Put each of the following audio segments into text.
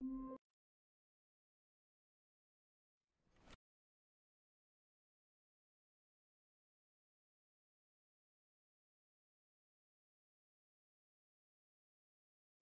you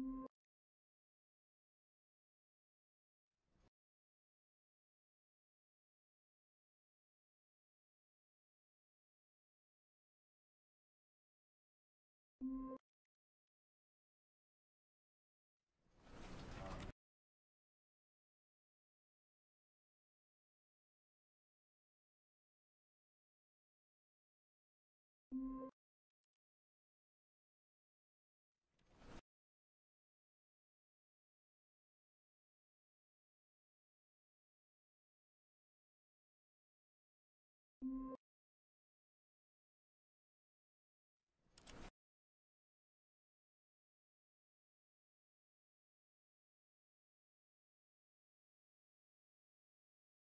you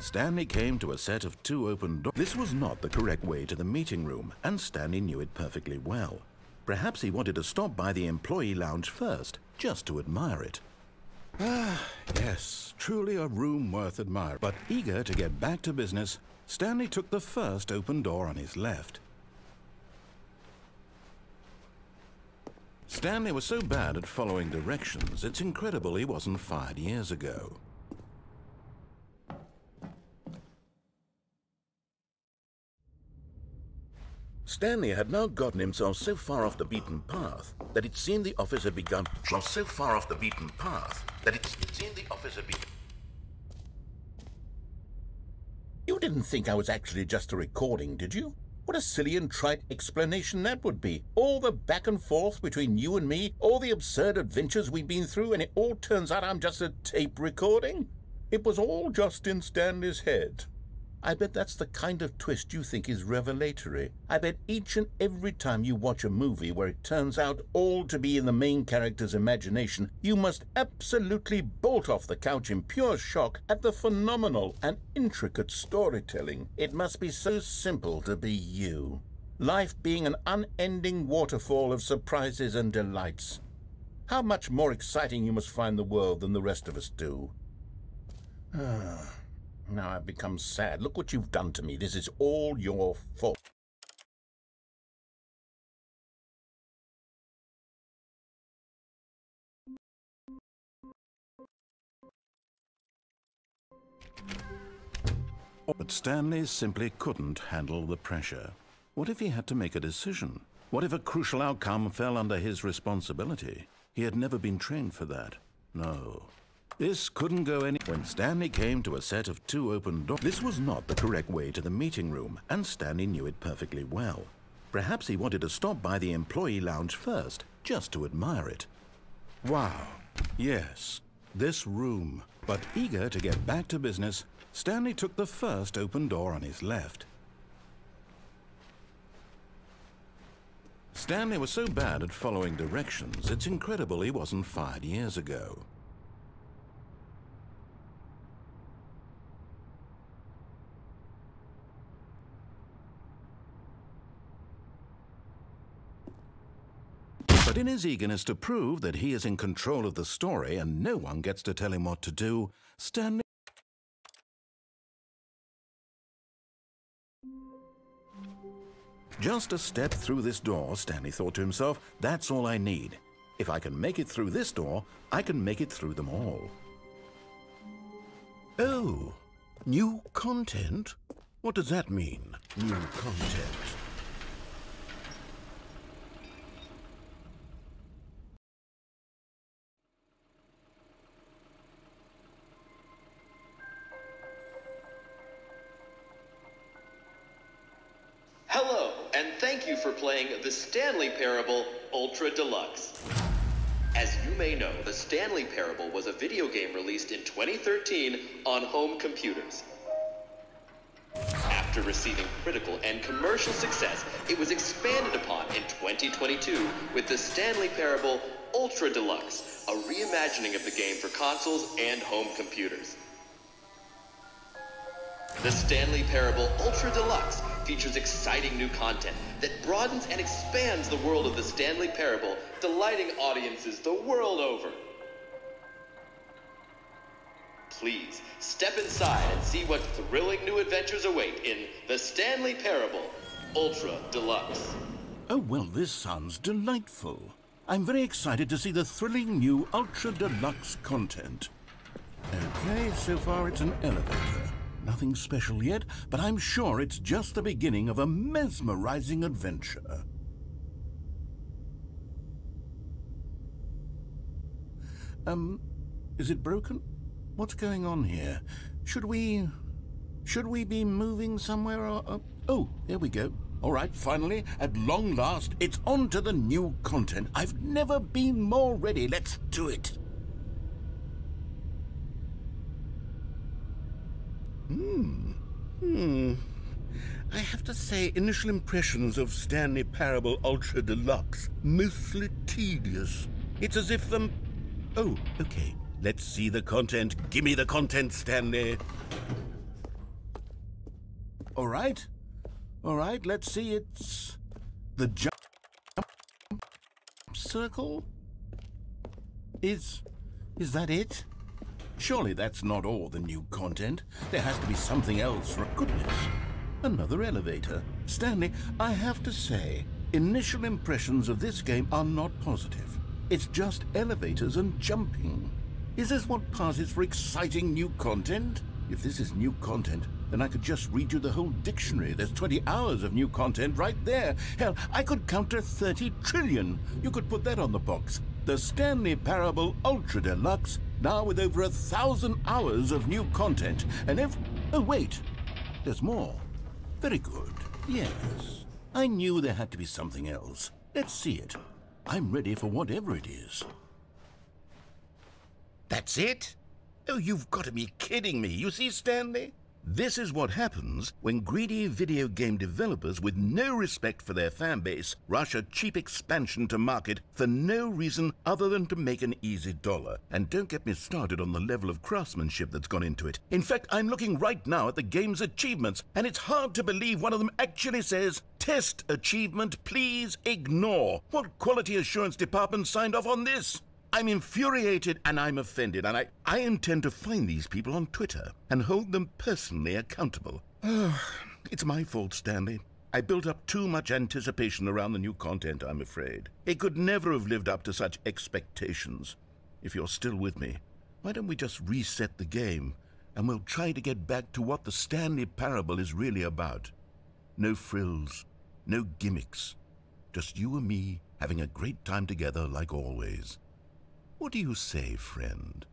Stanley came to a set of two open doors, this was not the correct way to the meeting room, and Stanley knew it perfectly well. Perhaps he wanted to stop by the employee lounge first, just to admire it. Ah, yes, truly a room worth admiring. But eager to get back to business, Stanley took the first open door on his left. Stanley was so bad at following directions, it's incredible he wasn't fired years ago. Stanley had now gotten himself so far off the beaten path that it seemed the office had begun. So far off the beaten path that it, it seemed the office had begun. You didn't think I was actually just a recording, did you? What a silly and trite explanation that would be. All the back and forth between you and me, all the absurd adventures we've been through, and it all turns out I'm just a tape recording? It was all just in Stanley's head. I bet that's the kind of twist you think is revelatory. I bet each and every time you watch a movie where it turns out all to be in the main character's imagination, you must absolutely bolt off the couch in pure shock at the phenomenal and intricate storytelling. It must be so simple to be you. Life being an unending waterfall of surprises and delights. How much more exciting you must find the world than the rest of us do. Ah. Now I've become sad. Look what you've done to me. This is all your fault. But Stanley simply couldn't handle the pressure. What if he had to make a decision? What if a crucial outcome fell under his responsibility? He had never been trained for that. No, this couldn't go any... When Stanley came to a set of two open doors, this was not the correct way to the meeting room, and Stanley knew it perfectly well. Perhaps he wanted to stop by the employee lounge first, just to admire it. Wow, yes, this room. But eager to get back to business, Stanley took the first open door on his left. Stanley was so bad at following directions, it's incredible he wasn't fired years ago. But in his eagerness to prove that he is in control of the story and no one gets to tell him what to do, Stanley... Just a step through this door, Stanley thought to himself, that's all I need. If I can make it through this door, I can make it through them all. Oh, new content? What does that mean, new content? You for playing the Stanley Parable Ultra Deluxe. As you may know, the Stanley Parable was a video game released in 2013 on home computers. After receiving critical and commercial success, it was expanded upon in 2022 with the Stanley Parable Ultra Deluxe, a reimagining of the game for consoles and home computers. The Stanley Parable Ultra Deluxe features exciting new content that broadens and expands the world of the Stanley Parable, delighting audiences the world over. Please, step inside and see what thrilling new adventures await in The Stanley Parable Ultra Deluxe. Oh, well, this sounds delightful. I'm very excited to see the thrilling new Ultra Deluxe content. Okay, so far it's an elevator. Nothing special yet, but I'm sure it's just the beginning of a mesmerizing adventure. Um, is it broken? What's going on here? Should we... Should we be moving somewhere or... Oh, there we go. All right, finally, at long last, it's on to the new content. I've never been more ready. Let's do it. Hmm. Hmm. I have to say, initial impressions of Stanley Parable Ultra Deluxe, mostly tedious. It's as if, um... Oh, okay. Let's see the content. Give me the content, Stanley. All right. All right, let's see. It's the jump circle? Is. is that it? Surely that's not all the new content. There has to be something else. For goodness. Another elevator. Stanley, I have to say, initial impressions of this game are not positive. It's just elevators and jumping. Is this what passes for exciting new content? If this is new content, then I could just read you the whole dictionary. There's 20 hours of new content right there. Hell, I could count to 30 trillion. You could put that on the box. The Stanley Parable Ultra Deluxe, now with over a thousand hours of new content. And if... Oh, wait. There's more. Very good. Yes. I knew there had to be something else. Let's see it. I'm ready for whatever it is. That's it? Oh, you've got to be kidding me. You see, Stanley? This is what happens when greedy video game developers with no respect for their fanbase rush a cheap expansion to market for no reason other than to make an easy dollar. And don't get me started on the level of craftsmanship that's gone into it. In fact, I'm looking right now at the game's achievements, and it's hard to believe one of them actually says, Test achievement, please ignore. What quality assurance department signed off on this? I'm infuriated and I'm offended, and I, I intend to find these people on Twitter and hold them personally accountable. it's my fault, Stanley. I built up too much anticipation around the new content, I'm afraid. It could never have lived up to such expectations. If you're still with me, why don't we just reset the game and we'll try to get back to what the Stanley Parable is really about? No frills, no gimmicks. Just you and me having a great time together like always. What do you say, friend?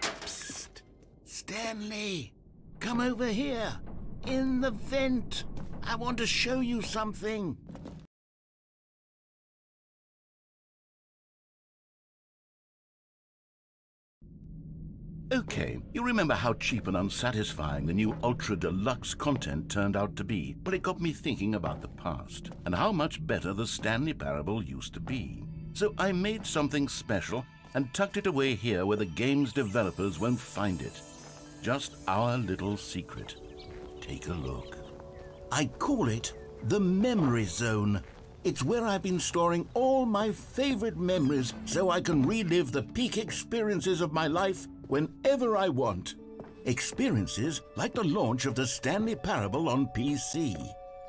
Psst! Stanley! Come over here! In the vent! I want to show you something! Okay, you remember how cheap and unsatisfying the new Ultra Deluxe content turned out to be? but it got me thinking about the past and how much better the Stanley Parable used to be. So I made something special and tucked it away here where the game's developers won't find it. Just our little secret. Take a look. I call it the Memory Zone. It's where I've been storing all my favorite memories so I can relive the peak experiences of my life whenever I want. Experiences like the launch of the Stanley Parable on PC.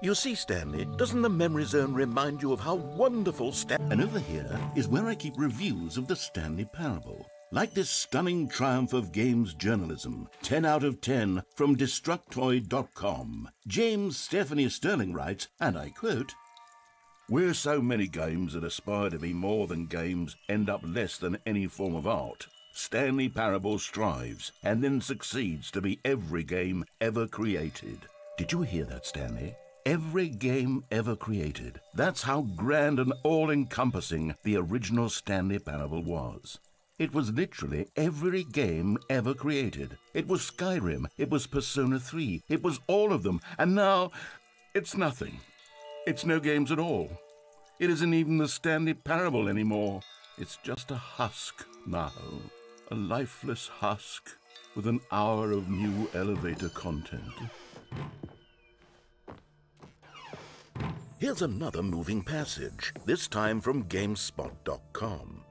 You see, Stanley, doesn't the Memory Zone remind you of how wonderful Stan... And over here is where I keep reviews of the Stanley Parable. Like this stunning triumph of games journalism, 10 out of 10 from Destructoid.com. James Stephanie Sterling writes, and I quote, Where so many games that aspire to be more than games end up less than any form of art, Stanley Parable strives and then succeeds to be every game ever created. Did you hear that, Stanley? Every game ever created. That's how grand and all encompassing the original Stanley Parable was. It was literally every game ever created. It was Skyrim, it was Persona 3, it was all of them, and now it's nothing. It's no games at all. It isn't even the Stanley Parable anymore. It's just a husk now. A lifeless husk with an hour of new elevator content. Here's another moving passage, this time from GameSpot.com.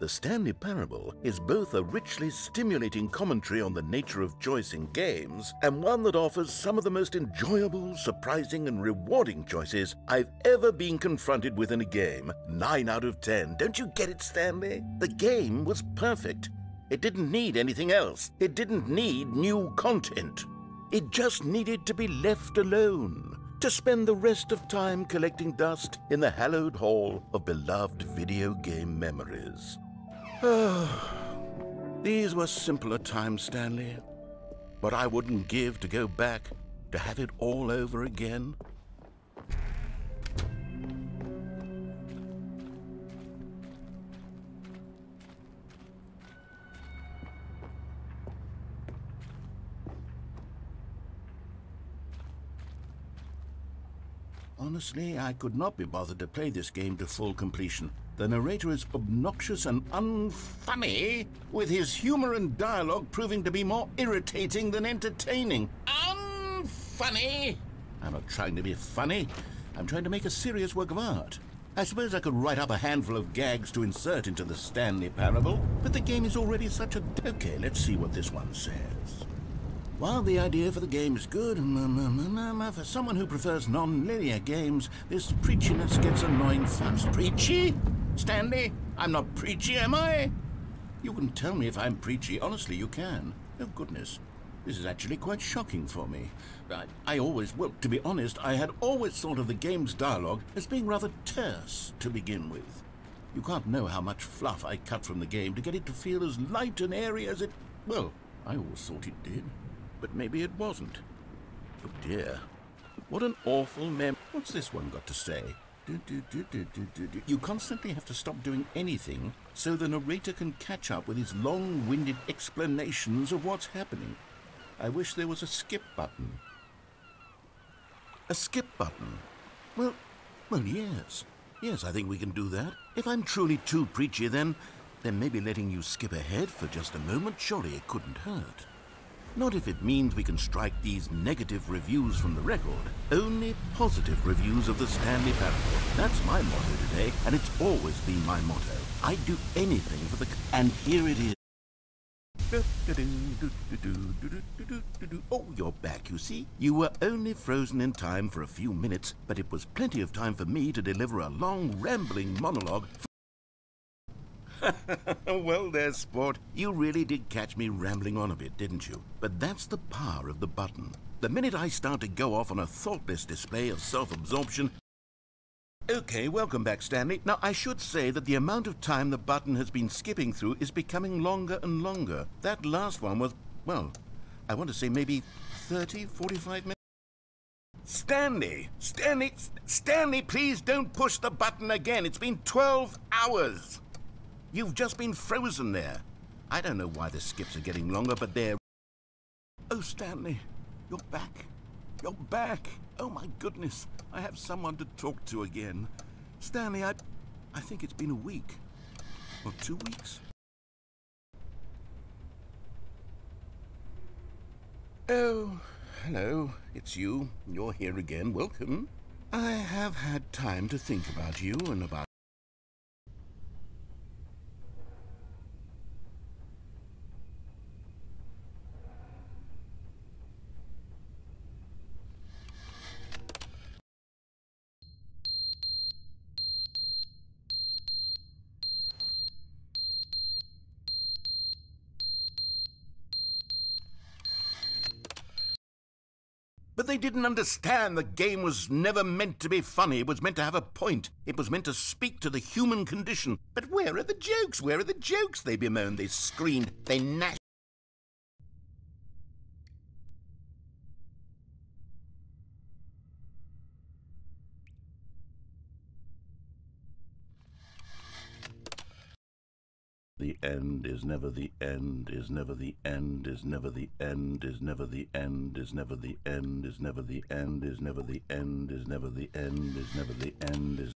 The Stanley Parable is both a richly stimulating commentary on the nature of choice in games and one that offers some of the most enjoyable, surprising, and rewarding choices I've ever been confronted with in a game. 9 out of 10. Don't you get it, Stanley? The game was perfect. It didn't need anything else. It didn't need new content. It just needed to be left alone to spend the rest of time collecting dust in the hallowed hall of beloved video game memories. These were simpler times, Stanley. But I wouldn't give to go back to have it all over again. Honestly, I could not be bothered to play this game to full completion. The narrator is obnoxious and unfunny, with his humor and dialogue proving to be more irritating than entertaining. Unfunny? I'm not trying to be funny. I'm trying to make a serious work of art. I suppose I could write up a handful of gags to insert into the Stanley Parable, but the game is already such a... Okay, let's see what this one says. While the idea for the game is good, uh, for someone who prefers non-linear games, this preachiness gets annoying fast. Preachy? Stanley, I'm not preachy, am I? You can tell me if I'm preachy. Honestly, you can. Oh, goodness. This is actually quite shocking for me. I, I, always, well, to be honest, I had always thought of the game's dialogue as being rather terse to begin with. You can't know how much fluff I cut from the game to get it to feel as light and airy as it... Well, I always thought it did. But maybe it wasn't. Oh dear. What an awful mem... What's this one got to say? You constantly have to stop doing anything so the narrator can catch up with his long-winded explanations of what's happening. I wish there was a skip button. A skip button? Well, well, yes. Yes, I think we can do that. If I'm truly too preachy, then, then maybe letting you skip ahead for just a moment, surely it couldn't hurt. Not if it means we can strike these negative reviews from the record. Only positive reviews of the Stanley Parable. That's my motto today, and it's always been my motto. I'd do anything for the... And here it is. Oh, you're back, you see. You were only frozen in time for a few minutes, but it was plenty of time for me to deliver a long, rambling monologue well there, sport. You really did catch me rambling on a bit, didn't you? But that's the power of the button. The minute I start to go off on a thoughtless display of self-absorption... Okay, welcome back, Stanley. Now, I should say that the amount of time the button has been skipping through is becoming longer and longer. That last one was, well, I want to say maybe 30, 45 minutes. Stanley! Stanley! Stanley, please don't push the button again. It's been 12 hours. You've just been frozen there. I don't know why the skips are getting longer, but they're... Oh, Stanley, you're back. You're back. Oh, my goodness. I have someone to talk to again. Stanley, I... I think it's been a week. Or two weeks. Oh, hello. It's you. You're here again. Welcome. I have had time to think about you and about... But they didn't understand the game was never meant to be funny. It was meant to have a point. It was meant to speak to the human condition. But where are the jokes? Where are the jokes? They bemoaned, they screamed, they gnashed. End is never the end, is never the end, is never the end, is never the end, is never the end, is never the end, is never the end, is never the end, is never the end, is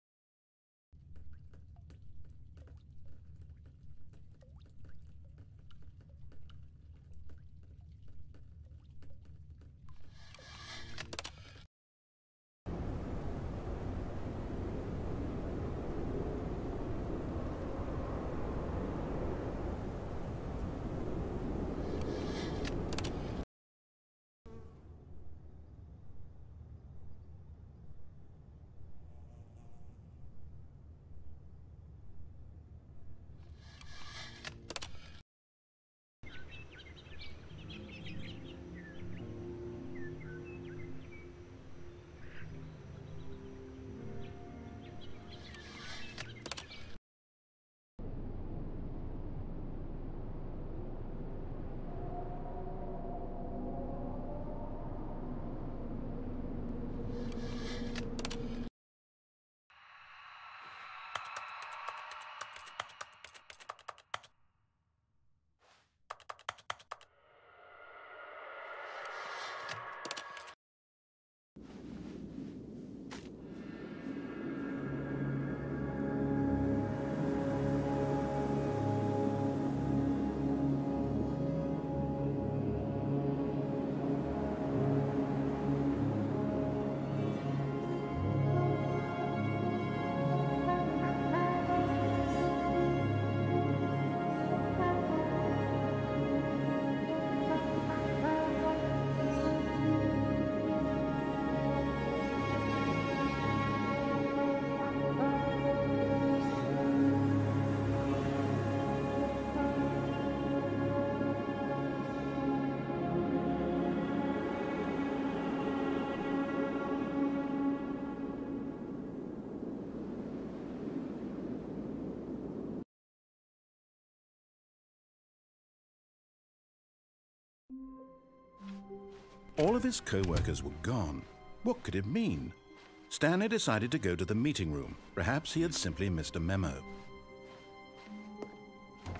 All of his co-workers were gone. What could it mean? Stanley decided to go to the meeting room. Perhaps he had simply missed a memo.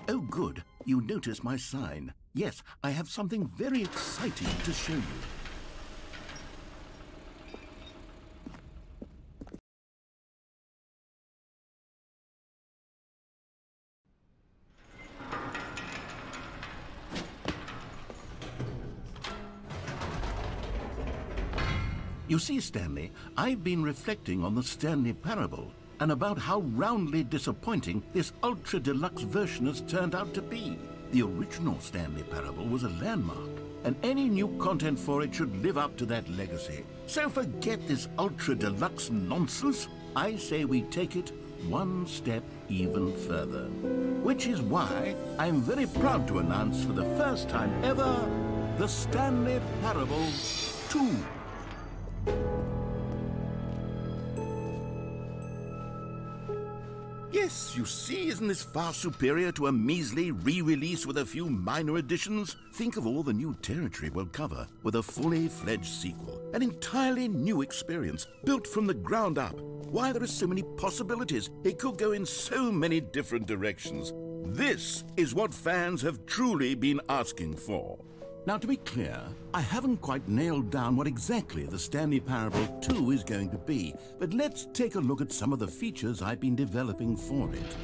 Oh, good. You notice my sign. Yes, I have something very exciting to show you. You see, Stanley, I've been reflecting on the Stanley Parable and about how roundly disappointing this ultra deluxe version has turned out to be. The original Stanley Parable was a landmark, and any new content for it should live up to that legacy. So forget this ultra deluxe nonsense. I say we take it one step even further. Which is why I'm very proud to announce for the first time ever the Stanley Parable 2. Yes, you see, isn't this far superior to a measly re-release with a few minor additions? Think of all the new territory we'll cover with a fully fledged sequel. An entirely new experience, built from the ground up. Why, there are so many possibilities. It could go in so many different directions. This is what fans have truly been asking for. Now, to be clear, I haven't quite nailed down what exactly the Stanley Parable 2 is going to be, but let's take a look at some of the features I've been developing for it.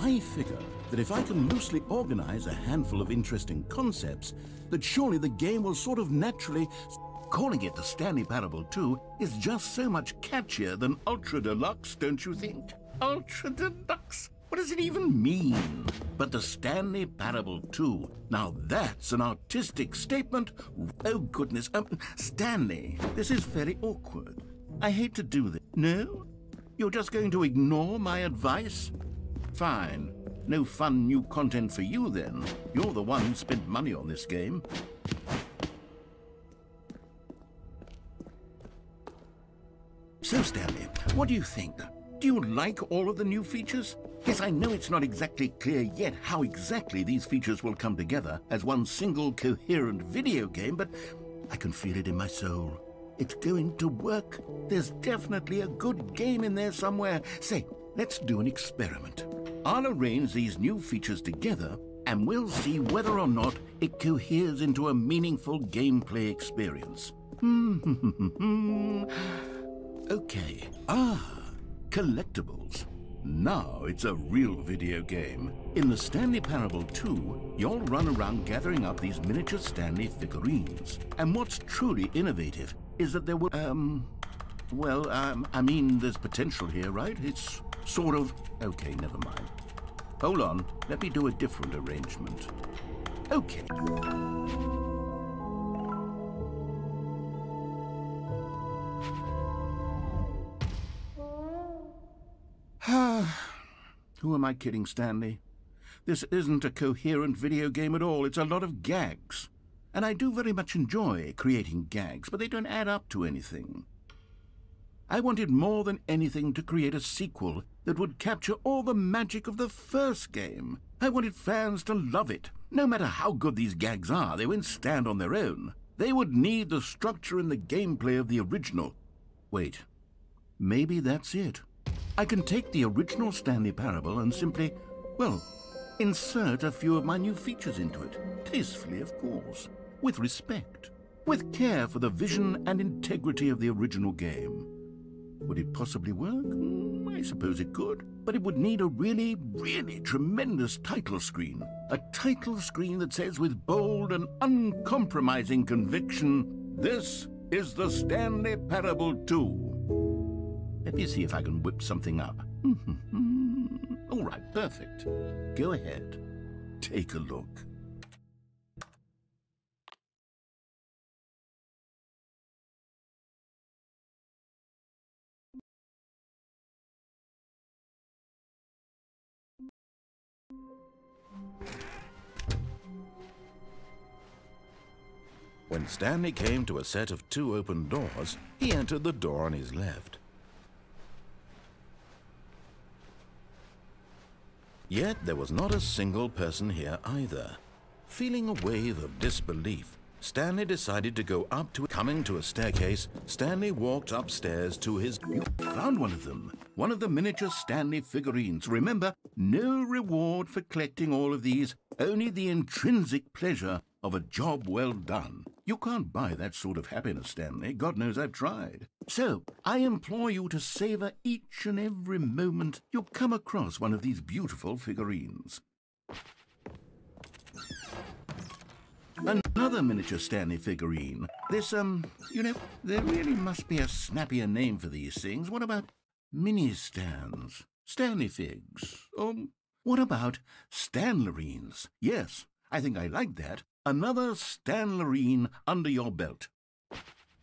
I figure that if I can loosely organize a handful of interesting concepts, that surely the game will sort of naturally... Calling it the Stanley Parable 2 is just so much catchier than Ultra Deluxe, don't you think? Ultra Deluxe? What does it even mean? But the Stanley Parable 2. Now that's an artistic statement. Oh, goodness. Um, Stanley, this is very awkward. I hate to do this. No? You're just going to ignore my advice? Fine. No fun new content for you, then. You're the one who spent money on this game. So, Stanley, what do you think? Do you like all of the new features? Yes, I know it's not exactly clear yet how exactly these features will come together as one single coherent video game, but I can feel it in my soul. It's going to work. There's definitely a good game in there somewhere. Say, let's do an experiment. I'll arrange these new features together, and we'll see whether or not it coheres into a meaningful gameplay experience. okay. Ah collectibles. Now it's a real video game. In the Stanley Parable 2, you'll run around gathering up these miniature Stanley figurines. And what's truly innovative is that there will, um, well, um, I mean, there's potential here, right? It's sort of, okay, never mind. Hold on, let me do a different arrangement. Okay. Who am I kidding, Stanley? This isn't a coherent video game at all. It's a lot of gags. And I do very much enjoy creating gags, but they don't add up to anything. I wanted more than anything to create a sequel that would capture all the magic of the first game. I wanted fans to love it. No matter how good these gags are, they won't stand on their own. They would need the structure and the gameplay of the original. Wait, maybe that's it. I can take the original Stanley Parable and simply, well, insert a few of my new features into it. Tastefully, of course. With respect. With care for the vision and integrity of the original game. Would it possibly work? Mm, I suppose it could. But it would need a really, really tremendous title screen. A title screen that says with bold and uncompromising conviction, This is the Stanley Parable 2. Let me see if I can whip something up. Mm-hmm. All right, perfect. Go ahead. Take a look. When Stanley came to a set of two open doors, he entered the door on his left. Yet there was not a single person here either. Feeling a wave of disbelief, Stanley decided to go up to coming to a staircase. Stanley walked upstairs to his. Found one of them. One of the miniature Stanley figurines. Remember, no reward for collecting all of these, only the intrinsic pleasure of a job well done. You can't buy that sort of happiness, Stanley. God knows I've tried. So, I implore you to savor each and every moment you come across one of these beautiful figurines. Another miniature Stanley figurine. This, um, you know, there really must be a snappier name for these things. What about mini stands? Stanley figs? Or what about Stanlerines? Yes, I think I like that. Another Stanlerine under your belt.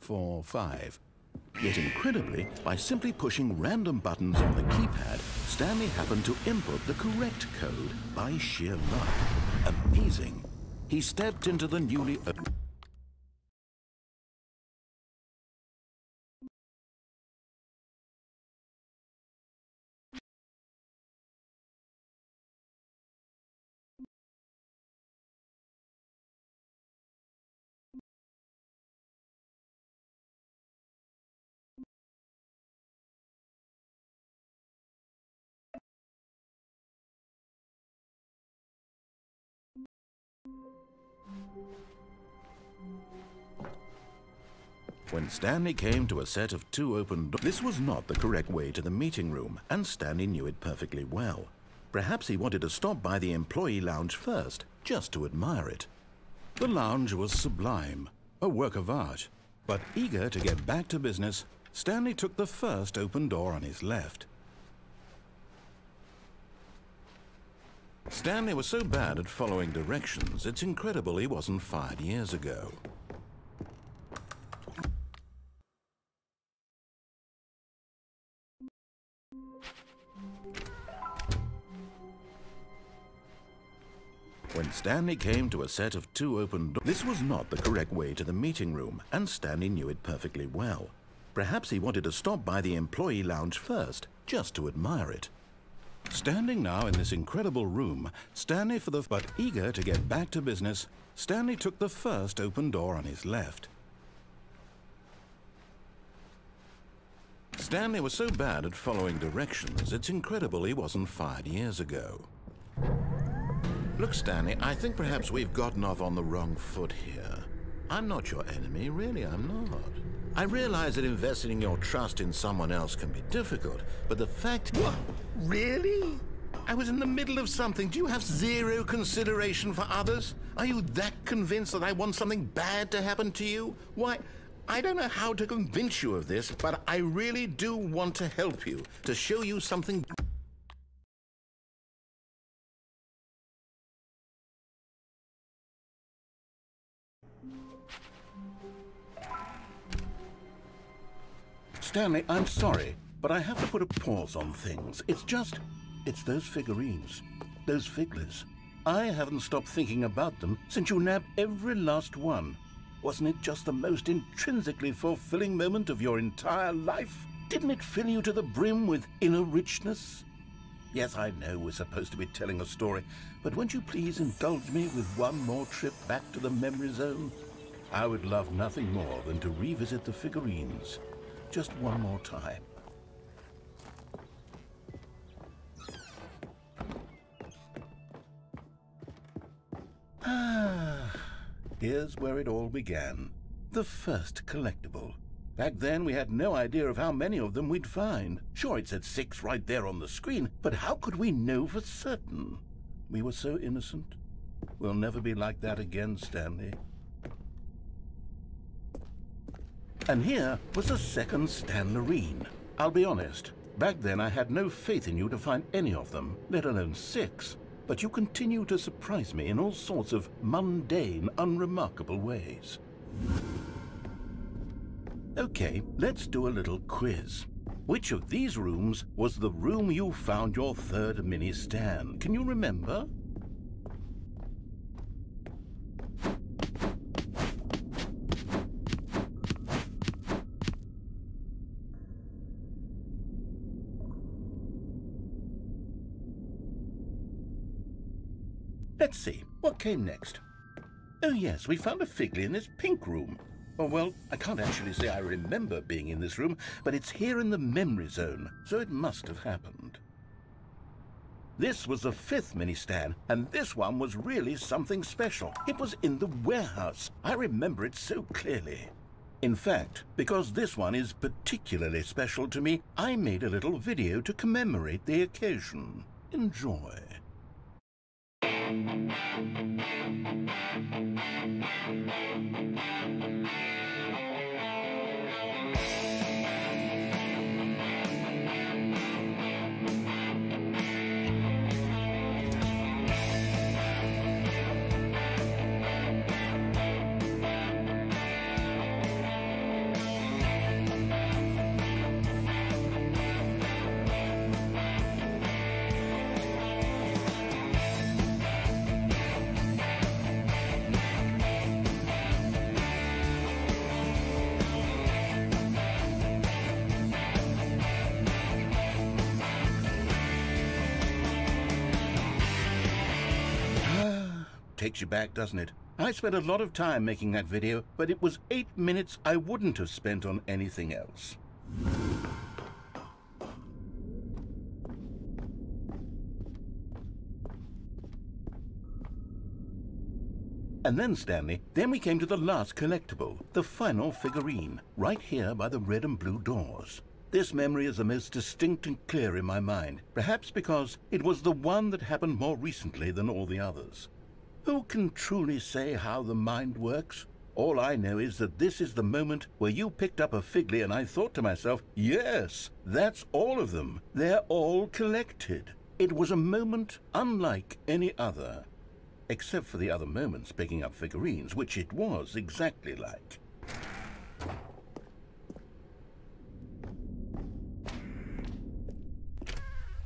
2845. Yet incredibly, by simply pushing random buttons on the keypad, Stanley happened to input the correct code by sheer luck. Amazing. He stepped into the newly When Stanley came to a set of two open doors, this was not the correct way to the meeting room, and Stanley knew it perfectly well. Perhaps he wanted to stop by the employee lounge first, just to admire it. The lounge was sublime, a work of art. But eager to get back to business, Stanley took the first open door on his left. Stanley was so bad at following directions, it's incredible he wasn't fired years ago. When Stanley came to a set of two open doors, this was not the correct way to the meeting room, and Stanley knew it perfectly well. Perhaps he wanted to stop by the employee lounge first, just to admire it. Standing now in this incredible room, Stanley for the but eager to get back to business, Stanley took the first open door on his left. Stanley was so bad at following directions, it's incredible he wasn't fired years ago. Look, Stanley, I think perhaps we've gotten off on the wrong foot here. I'm not your enemy, really, I'm not. I realize that investing your trust in someone else can be difficult, but the fact... What? Really? I was in the middle of something. Do you have zero consideration for others? Are you that convinced that I want something bad to happen to you? Why, I don't know how to convince you of this, but I really do want to help you, to show you something... Stanley, I'm sorry, but I have to put a pause on things. It's just, it's those figurines, those figglers. I haven't stopped thinking about them since you nabbed every last one. Wasn't it just the most intrinsically fulfilling moment of your entire life? Didn't it fill you to the brim with inner richness? Yes, I know we're supposed to be telling a story, but won't you please indulge me with one more trip back to the memory zone? I would love nothing more than to revisit the figurines just one more time. Ah, here's where it all began. The first collectible. Back then, we had no idea of how many of them we'd find. Sure, it said six right there on the screen, but how could we know for certain? We were so innocent. We'll never be like that again, Stanley. And here was a second Stan Stanlerine. I'll be honest, back then I had no faith in you to find any of them, let alone six. But you continue to surprise me in all sorts of mundane, unremarkable ways. Okay, let's do a little quiz. Which of these rooms was the room you found your third mini Stan? Can you remember? Let's see, what came next? Oh yes, we found a Figley in this pink room. Oh, well, I can't actually say I remember being in this room, but it's here in the memory zone, so it must have happened. This was the fifth mini Stan, and this one was really something special. It was in the warehouse. I remember it so clearly. In fact, because this one is particularly special to me, I made a little video to commemorate the occasion. Enjoy. Takes you doesn't it? I spent a lot of time making that video, but it was eight minutes I wouldn't have spent on anything else. And then, Stanley, then we came to the last collectible, the final figurine, right here by the red and blue doors. This memory is the most distinct and clear in my mind, perhaps because it was the one that happened more recently than all the others. Who can truly say how the mind works? All I know is that this is the moment where you picked up a Figley and I thought to myself, yes, that's all of them. They're all collected. It was a moment unlike any other. Except for the other moments picking up figurines, which it was exactly like.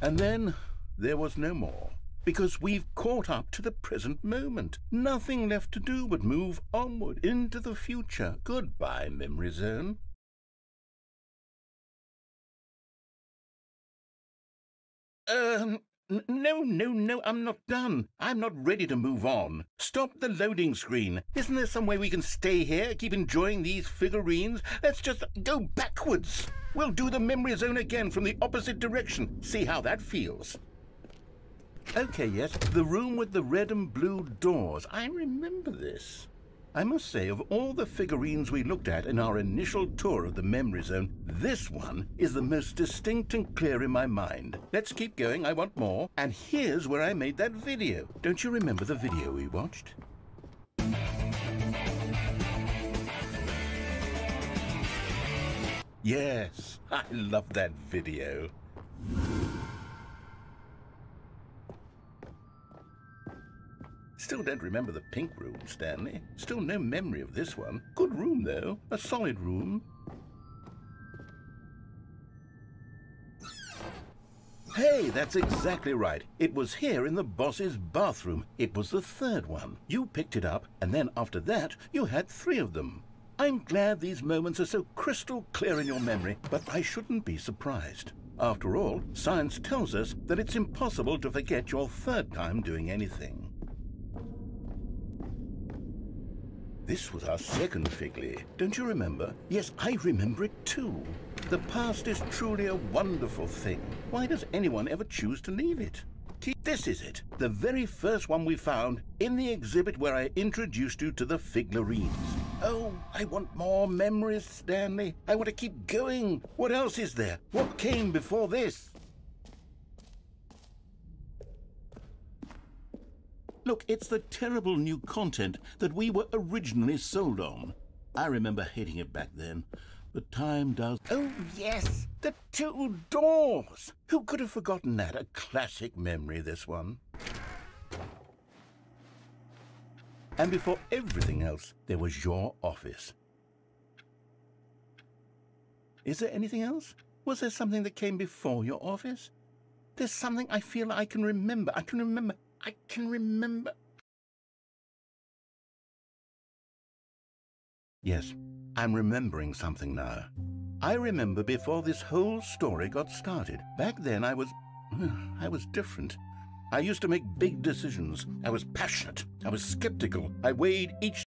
And then there was no more, because we've caught up to the present moment. Nothing left to do but move onward into the future. Goodbye, Memory Zone. Um, no, no, no, I'm not done. I'm not ready to move on. Stop the loading screen. Isn't there some way we can stay here, keep enjoying these figurines? Let's just go backwards. We'll do the memory zone again from the opposite direction. See how that feels. Okay, yes, the room with the red and blue doors. I remember this. I must say, of all the figurines we looked at in our initial tour of the memory zone, this one is the most distinct and clear in my mind. Let's keep going, I want more. And here's where I made that video. Don't you remember the video we watched? Yes, I love that video. Still don't remember the pink room, Stanley. Still no memory of this one. Good room, though. A solid room. Hey, that's exactly right. It was here in the boss's bathroom. It was the third one. You picked it up, and then after that, you had three of them. I'm glad these moments are so crystal clear in your memory, but I shouldn't be surprised. After all, science tells us that it's impossible to forget your third time doing anything. This was our second Figley. Don't you remember? Yes, I remember it too. The past is truly a wonderful thing. Why does anyone ever choose to leave it? This is it, the very first one we found in the exhibit where I introduced you to the Figlarines. Oh, I want more memories, Stanley. I want to keep going. What else is there? What came before this? Look, it's the terrible new content that we were originally sold on. I remember hating it back then. But time does. Oh, yes, the two doors. Who could have forgotten that? A classic memory, this one. And before everything else, there was your office. Is there anything else? Was there something that came before your office? There's something I feel I can remember. I can remember. I can remember. Yes, I'm remembering something now. I remember before this whole story got started. Back then I was... I was different. I used to make big decisions. I was passionate. I was skeptical. I weighed each